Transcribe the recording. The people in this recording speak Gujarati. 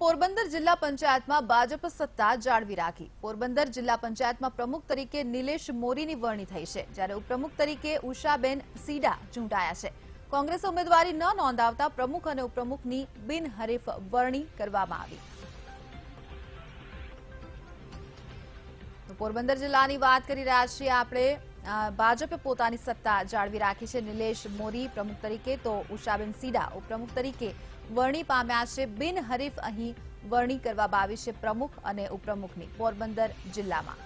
પોરબંદર જિલ્લા પંચાયતમાં ભાજપ સત્તા જાળવી રાખી. પોરબંદર જિલ્લા પંચાયતમાં પ્રમુખ તરીકે નિલેશ મોરીની વરણી થઈ છે, જ્યારે ઉપપ્રમુખ તરીકે ઉષાબેન સીડા ચૂંટાયા છે. કોંગ્રેસ ઉમેદવારી ન નોંધાવતા પ્રમુખ અને ઉપપ્રમુખની બિનહરીફ વરણી કરવામાં આવી. પોરબંદર જિલ્લાની વાત કરી રહ્યા છીએ આપણે. ભાજપે પોતાની સત્તા જાળવી રાખી છે. નિલેશ મોરી પ્રમુખ તરીકે તો ઉષાબેન સીડા ઉપપ્રમુખ તરીકે વરણી પામ્યા છે. બિનહરીફ અહીં વરણી કરવામાં આવી છે પ્રમુખ અને ઉપપ્રમુખની પોરબંદર જિલ્લામાં.